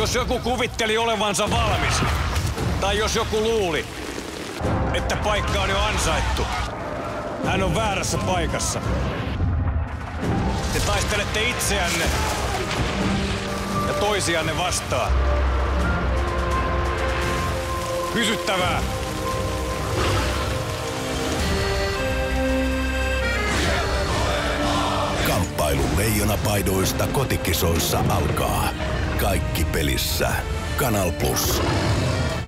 Jos joku kuvitteli olevansa valmis, tai jos joku luuli, että paikka on jo ansaittu, hän on väärässä paikassa. Te taistelette itseänne ja toisianne vastaan. Kysyttävää. Kamppailu leijonapaidoista kotikisoissa alkaa. Kaikki pelissä. Kanal Plus.